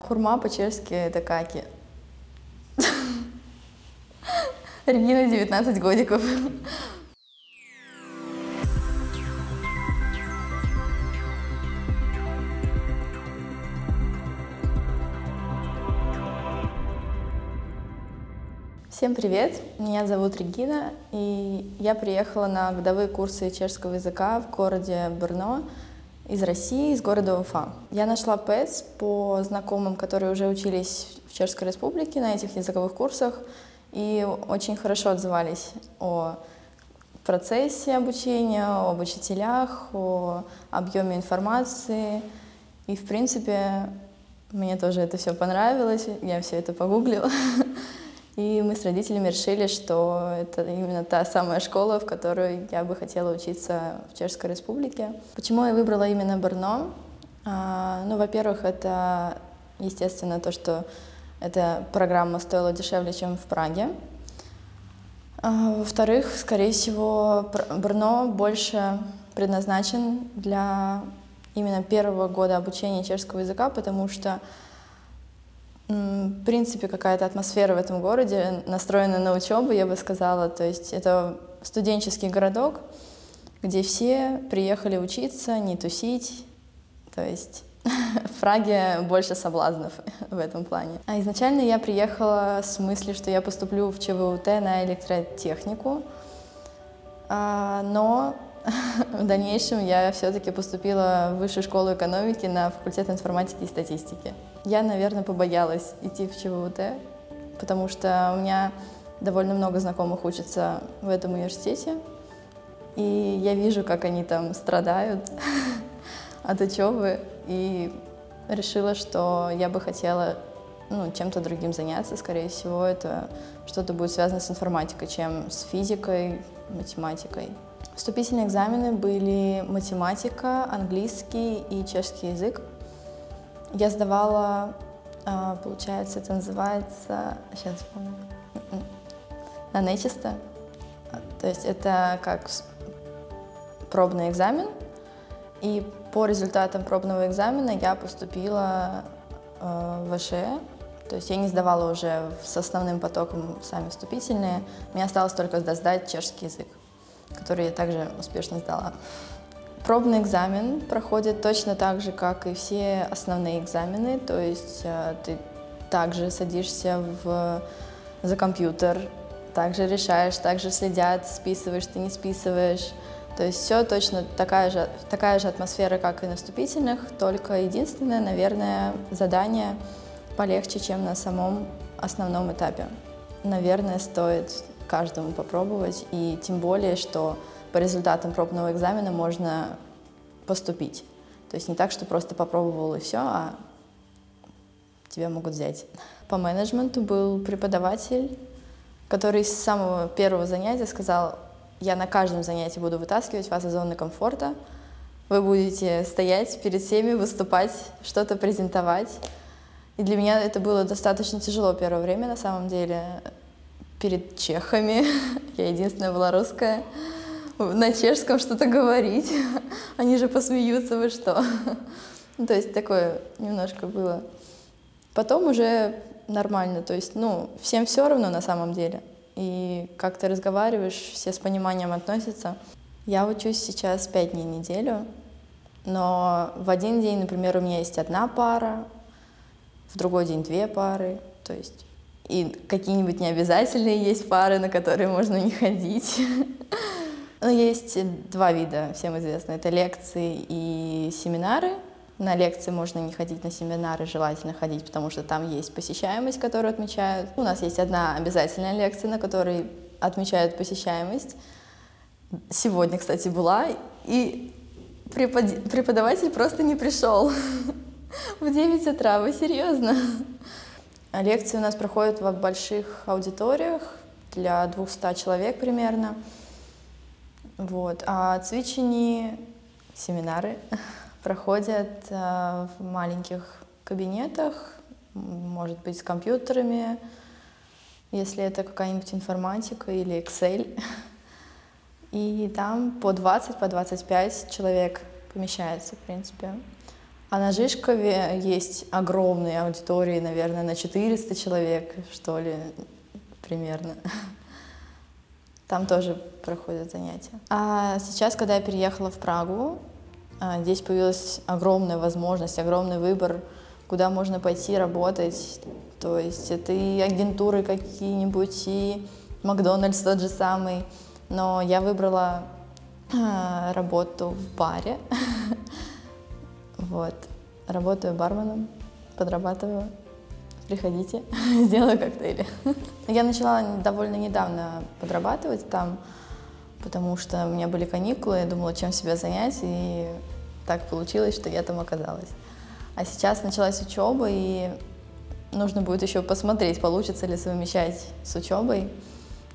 Хурма по-чешски это каки. Регина, 19 годиков. Всем привет! Меня зовут Регина, и я приехала на годовые курсы чешского языка в городе Брно из России, из города Уфа. Я нашла ПЭЦ по знакомым, которые уже учились в Чешской Республике на этих языковых курсах и очень хорошо отзывались о процессе обучения, об учителях, о объеме информации. И, в принципе, мне тоже это все понравилось, я все это погуглила. И мы с родителями решили, что это именно та самая школа, в которой я бы хотела учиться в Чешской Республике. Почему я выбрала именно Брно? А, ну, во-первых, это, естественно, то, что эта программа стоила дешевле, чем в Праге. А, во-вторых, скорее всего, Брно больше предназначен для именно первого года обучения чешского языка, потому что в принципе, какая-то атмосфера в этом городе настроена на учебу, я бы сказала. То есть это студенческий городок, где все приехали учиться, не тусить. То есть в Праге больше соблазнов в этом плане. А изначально я приехала с мыслью, что я поступлю в ЧВУТ на электротехнику, а, но в дальнейшем я все-таки поступила в Высшую школу экономики на факультет информатики и статистики. Я, наверное, побоялась идти в ЧВУТ, потому что у меня довольно много знакомых учатся в этом университете, и я вижу, как они там страдают от учебы, и решила, что я бы хотела ну, чем-то другим заняться. Скорее всего, это что-то будет связано с информатикой, чем с физикой, математикой. Вступительные экзамены были математика, английский и чешский язык. Я сдавала, а, получается, это называется, сейчас вспомню, на нечисто. То есть это как пробный экзамен. И по результатам пробного экзамена я поступила э, в ВШЭ. То есть я не сдавала уже с основным потоком сами вступительные. Мне осталось только сдать чешский язык который я также успешно сдала. Пробный экзамен проходит точно так же, как и все основные экзамены, то есть э, ты также садишься в, за компьютер, также решаешь, также следят, списываешь, ты не списываешь. То есть все точно такая же, такая же атмосфера, как и на вступительных, только единственное, наверное, задание полегче, чем на самом основном этапе. Наверное, стоит каждому попробовать, и тем более, что по результатам пробного экзамена можно поступить. То есть не так, что просто попробовал и все, а тебя могут взять. По менеджменту был преподаватель, который с самого первого занятия сказал, я на каждом занятии буду вытаскивать вас из зоны комфорта, вы будете стоять перед всеми, выступать, что-то презентовать. И для меня это было достаточно тяжело первое время, на самом деле перед чехами. Я единственная была русская. На чешском что-то говорить. Они же посмеются, вы что. Ну, то есть такое немножко было. Потом уже нормально. То есть, ну, всем все равно на самом деле. И как ты разговариваешь, все с пониманием относятся. Я учусь сейчас пять дней в неделю, но в один день, например, у меня есть одна пара, в другой день две пары. То есть и какие-нибудь необязательные есть пары, на которые можно не ходить. Но есть два вида, всем известно. Это лекции и семинары. На лекции можно не ходить, на семинары желательно ходить, потому что там есть посещаемость, которую отмечают. У нас есть одна обязательная лекция, на которой отмечают посещаемость. Сегодня, кстати, была, и преподаватель просто не пришел в 9 утра. Вы серьезно? Лекции у нас проходят в больших аудиториях для 200 человек примерно. Вот. А цвичени, семинары проходят э, в маленьких кабинетах, может быть, с компьютерами, если это какая-нибудь информатика или Excel. И там по 20, по 25 человек помещается, в принципе. А на Жишкове есть огромные аудитории, наверное, на 400 человек, что ли, примерно. Там тоже проходят занятия. А сейчас, когда я переехала в Прагу, а, здесь появилась огромная возможность, огромный выбор, куда можно пойти работать. То есть это и агентуры какие-нибудь, и Макдональдс тот же самый. Но я выбрала а, работу в баре. Вот. Работаю барменом, подрабатываю. Приходите, сделаю коктейли. Я начала довольно недавно подрабатывать там, потому что у меня были каникулы, я думала, чем себя занять, и так получилось, что я там оказалась. А сейчас началась учеба, и нужно будет еще посмотреть, получится ли совмещать с учебой.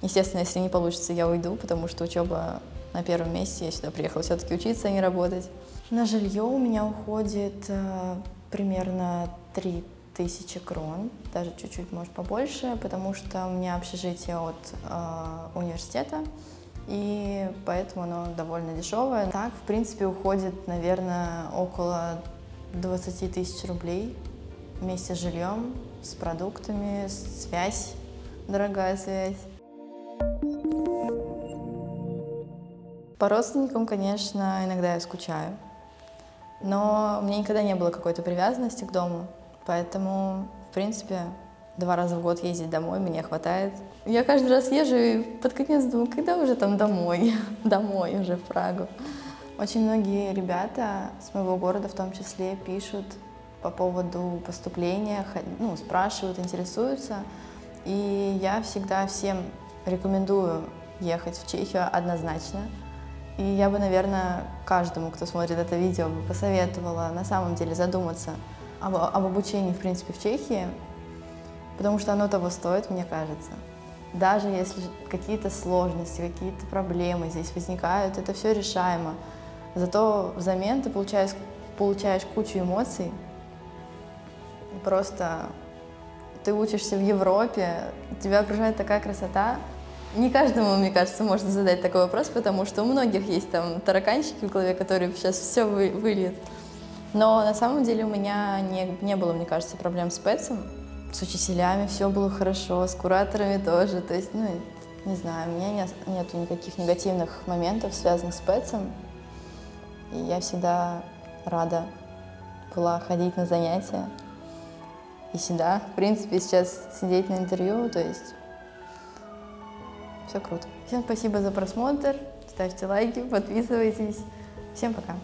Естественно, если не получится, я уйду, потому что учеба на первом месте. Я сюда приехала все-таки учиться, а не работать. На жилье у меня уходит э, примерно 3 тысячи крон, даже чуть-чуть, может, побольше, потому что у меня общежитие от э, университета, и поэтому оно довольно дешевое. Так, в принципе, уходит, наверное, около 20 тысяч рублей вместе с жильем, с продуктами, связь, дорогая связь. По родственникам, конечно, иногда я скучаю. Но у меня никогда не было какой-то привязанности к дому, поэтому, в принципе, два раза в год ездить домой мне хватает. Я каждый раз езжу и под конец думаю, когда уже там домой, домой уже в Прагу. Очень многие ребята с моего города в том числе пишут по поводу поступления, ну, спрашивают, интересуются. И я всегда всем рекомендую ехать в Чехию однозначно. И я бы, наверное, каждому, кто смотрит это видео, посоветовала на самом деле задуматься об, об обучении, в принципе, в Чехии, потому что оно того стоит, мне кажется. Даже если какие-то сложности, какие-то проблемы здесь возникают, это все решаемо. Зато взамен ты получаешь, получаешь кучу эмоций. Просто ты учишься в Европе, тебя окружает такая красота, не каждому, мне кажется, можно задать такой вопрос, потому что у многих есть там тараканчики в голове, которые сейчас все вы, выльют. Но на самом деле у меня не, не было, мне кажется, проблем с пэтсом. С учителями все было хорошо, с кураторами тоже. То есть, ну, не знаю, у меня нет, никаких негативных моментов, связанных с пэтсом. И я всегда рада была ходить на занятия. И сюда, в принципе, сейчас сидеть на интервью, то есть все круто. Всем спасибо за просмотр. Ставьте лайки, подписывайтесь. Всем пока.